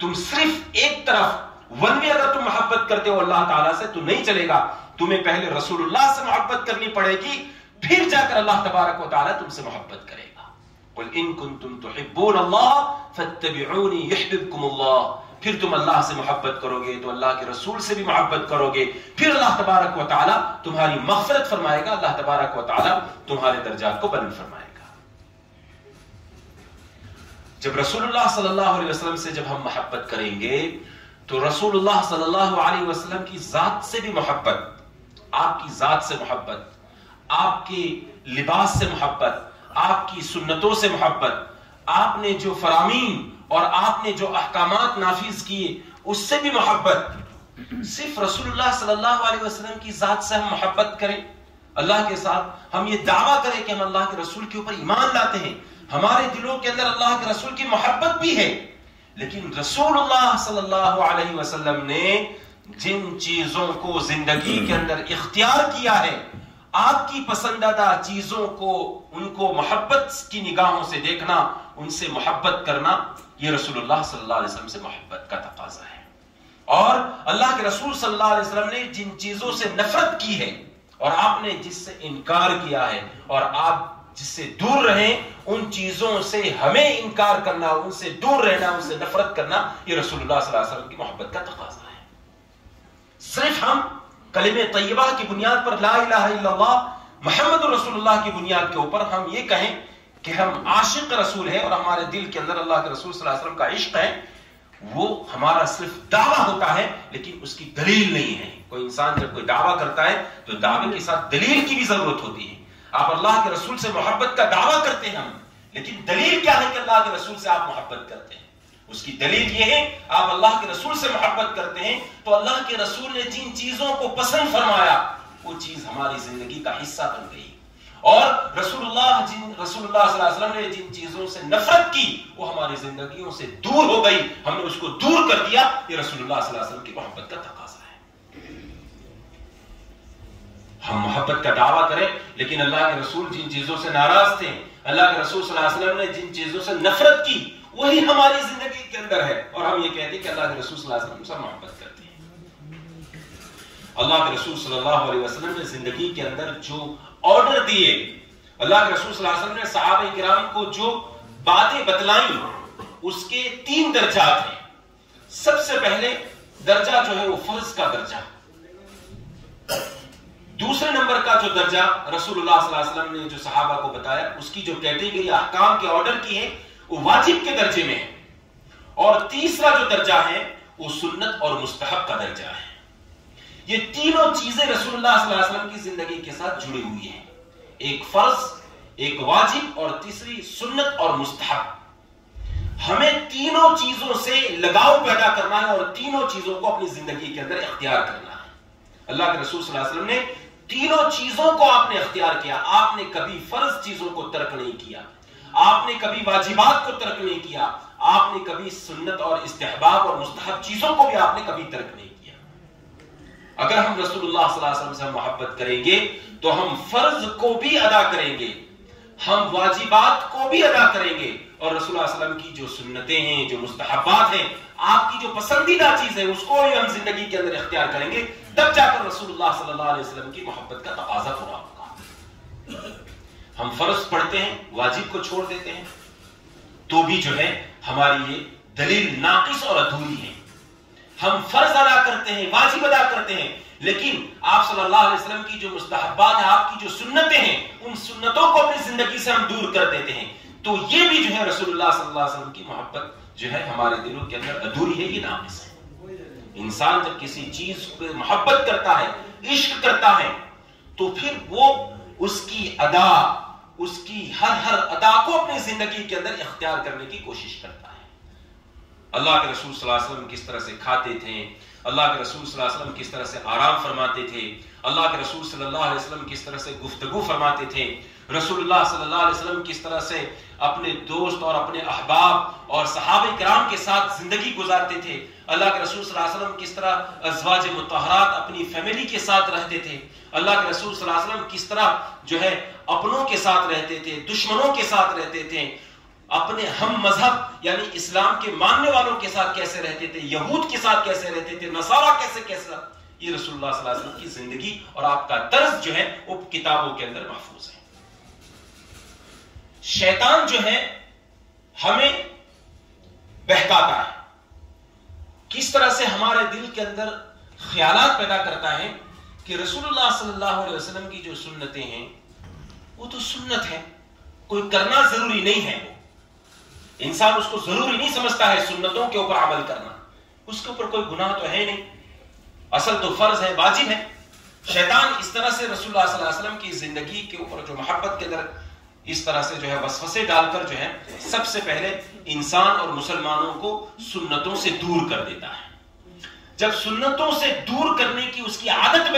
तुम सिर्फ़ एक तरफ़ वन वे अगर तुम मोहब्बत करते हो, अल्लाह ताला से तो नहीं चलेगा। तुम्हें पहले रसूलुल्लाह से मोहब्बत करनी पड़ेगी, फिर जाकर अल्लाह तबारक व ताला तुमसे मोहब्बत करेगा। इन अल्लाह फिर तुम अल्लाह से मोहब्बत करोगे तो अल्लाह के रसूल से भी मोहब्बत करोगे। फिर अल्लाह तबारक व ताला तुम्हारी मगफरत फरमाएगा, अल्लाह तबारक व ताला तुम्हारे दर्जात को बुलंद फरमाएगा। जब रसूलुल्लाह सल्लल्लाहु अलैहि वसल्लम से जब हम मोहब्बत करेंगे तो रसूलुल्लाह सल्लल्लाहु अलैहि वसल्लम की जात से भी मोहब्बत, आपकी जात से मोहब्बत, आपके लिबास से मोहब्बत, आपकी सुन्नतों से मोहब्बत, आपने जो फरामीन और आपने जो अहकाम नाफिज किए, उससे भी मोहब्बत। सिर्फ़ रसूलुल्लाह सल्लल्लाहु अलैहि वसल्लम की जात से हम मोहब्बत करें। अल्लाह के साथ हम ये दावा करें कि हम अल्लाह के रसूल के ऊपर ईमान लाते हैं। हमारे दिलों के अंदर अल्लाह के रसूल की मोहब्बत भी है, लेकिन रसूलुल्लाह सल्लल्लाहु अलैहि वसल्लम ने जिन चीज़ों को ज़िंदगी के अंदर इख्तियार किया है, आपकी पसंदीदा चीज़ों को, उनको मोहब्बत की निगाहों से देखना, उनसे मोहब्बत करना, ये रसूलुल्लाह सल्लल्लाहु अलैहि वसल्लम से मोहब्बत का तकाजा है। और अल्लाह के रसूल सल्लल्लाहु अलैहि वसल्लम ने जिन चीज़ों से नफरत की है, और आपने जिससे इनकार किया है, और आप जिससे दूर रहें, उन चीज़ों से हमें इनकार करना, उनसे दूर रहना, उनसे नफरत करना, ये रसूलुल्लाह सल्लल्लाहु की मोहब्बत का तकाजा है। सिर्फ़ हम कलिमे तय्यबा की बुनियाद पर ला मोहम्मद रसूलुल्लाह की बुनियाद के ऊपर हम ये कहें कि हम आशिक रसूल हैं और हमारे दिल के अंदर अल्लाह के रसूल वसल्लम का इश्क है, वो हमारा सिर्फ़ दावा होता है, लेकिन उसकी दलील नहीं है। कोई इंसान जब कोई दावा करता है तो दावे के साथ दलील की भी ज़रूरत होती है। आप अल्लाह के रसूल से मोहब्बत का दावा करते हैं हम। लेकिन दलील क्या है कि अल्लाह के रसूल से आप मोहब्बत करते हैं? उसकी दलील यह है, आप अल्लाह के रसूल से मोहब्बत करते हैं तो अल्लाह के रसूल ने जिन चीज़ों को पसंद फरमाया, वो चीज़ हमारी ज़िंदगी का हिस्सा बन गई। और रसूलुल्लाह जिन, रसूलुल्लाह ने जिन चीज़ों से नफरत की, वो हमारी जिंदगियों से दूर हो गई। हमने उसको दूर कर दिया, ये रसूलुल्लाह की मोहब्बत का तकाजा है। हम मोहब्बत का दावा करें, लेकिन अल्लाह के रसूल जिन चीज़ों से नाराज़ थे, अल्लाह के रसूल वसल्लम ने जिन चीज़ों से नफरत की, वही हमारी ज़िंदगी के अंदर है। और हम ये कहते हैं कि अल्लाह के रसूल से मोहब्बत करते हैं। अल्लाह के रसूल सल्लल्लाहु अलैहि वसल्लम ने ज़िंदगी के अंदर जो ऑर्डर दिए, अल्लाह के रसूल ने साहब किराम को जो बातें बतलाई, उसके तीन दर्जा थे। सबसे पहले दर्जा जो है वो फ़र्ज़ का दर्जा। दूसरे नंबर का जो दर्जा रसूलुल्लाह ने जो सहाबा को बताया, उसकी जो कैटेगरी, अहकाम के ऑर्डर की है, वो वाजिब के दर्जे में है। और तीसरा जो दर्जा है, वो सुन्नत और मुस्तहब का दर्जा है। ये तीनों चीज़ें रसूलुल्लाह की ज़िंदगी के साथ जुड़ी हुई हैं। एक फ़र्ज़, एक वाजिब और तीसरी सुन्नत और मुस्तहब। हमें तीनों चीज़ों से लगाव पैदा करना है और तीनों चीज़ों को अपनी ज़िंदगी के अंदर इख्तियार करना है। अल्लाह के रसूल ने तीनों चीज़ों को आपने अख्तियार किया। आपने कभी फ़र्ज़ चीज़ों को तर्क नहीं किया। आपने कभी वाजिबात को तर्क नहीं किया। आपने कभी सुन्नत और इस्तेहबाब और मुस्तहब चीज़ों को भी आपने कभी तर्क नहीं किया। अगर हम रसूलुल्लाह सल्लल्लाहु अलैहि वसल्लम से मोहब्बत करेंगे तो हम फ़र्ज़ को भी अदा करेंगे। हम वाजिबात को भी अदा करेंगे। और रसूल की जो सुन्नतें हैं, जो मुस्तहबात हैं, आपकी जो पसंदीदा चीज़ है, उसको भी हम ज़िंदगी के अंदर इख्तियार करेंगे। तब जाकर रसूलुल्लाह सल्लल्लाहु अलैहि वसल्लम की मोहब्बत का तकाजा पूरा होगा हम फ़र्ज़ पढ़ते हैं, वाजिब को छोड़ देते हैं। तो भी जो है, हमारी ये दलील नाकिस और अधूरी है। हम फ़र्ज़ अदा करते हैं, वाजिब अदा करते हैं, लेकिन आप सल्लल्लाहु अलैहि वसल्लम की जो मुस्तहबात है, आपकी जो सुन्नतें हैं, उन सुन्नतों को अपनी ज़िंदगी से हम दूर कर देते हैं। तो ये भी जो है, रसूलुल्लाह सल्लल्लाहु अलैहि वसल्लम की मोहब्बत जो है, हमारे दिलों के अंदर अधूरी है, ये नाकिस है। इंसान जब किसी चीज़ पे मोहब्बत करता है, इश्क करता है तो फिर वो उसकी अदा, उसकी हर हर अदा को अपनी ज़िंदगी के अंदर इख्तियार करने की कोशिश करता है। अल्लाह के रसूल सल्लल्लाहु अलैहि वसल्लम किस तरह से खाते थे, अल्लाह के रसूल सल्लल्लाहु अलैहि वसल्लम किस तरह से आराम फरमाते थे, अल्लाह के रसूल सल्लल्लाहु अलैहि वसल्लम किस तरह से गुफ्तगु फरमाते थे, रसूलुल्लाह सल्लल्लाहु अलैहि वसल्लम किस तरह से अपने दोस्त और अपने अहबाब और सहाब कराम के साथ ज़िंदगी गुजारते थे। अल्लाह के रसूल किस तरह अजवाज मुतहरात अपनी फैमिली के साथ रहते थे। अल्लाह के रसूल वसल्लम किस तरह जो है अपनों के साथ रहते थे, दुश्मनों के साथ रहते थे। अपने हम मज़हब यानी इस्लाम के मानने वालों के साथ कैसे रहते थे, यहूद के साथ कैसे रहते थे, नसारा कैसे, कैसा? ये वसल्लम की ज़िंदगी और आपका तर्ज जो है वो किताबों के अंदर महफूज है। शैतान जो है, हमें बहकाता है। किस तरह से हमारे दिल के अंदर ख्याल पैदा करता है कि रसूलुल्लाह सल्लल्लाहु अलैहि वसल्लम की जो सुन्नतें हैं, वो तो सुन्नत है। कोई करना ज़रूरी नहीं है वो। इंसान उसको ज़रूरी नहीं समझता है सुन्नतों के ऊपर अमल करना। उसके ऊपर कोई गुनाह तो है नहीं। असल तो फ़र्ज़ है, वाजिब है। शैतान इस तरह से रसूलुल्लाह सल्लल्लाहु अलैहि वसल्लम की ज़िंदगी के ऊपर जो मोहब्बत के अंदर इस तरह से जो है वसवसे डालकर जो है सबसे पहले इंसान और मुसलमानों को सुन्नतों से दूर कर देता है। जब सुन्नतों से दूर करने की उसकी आदत बन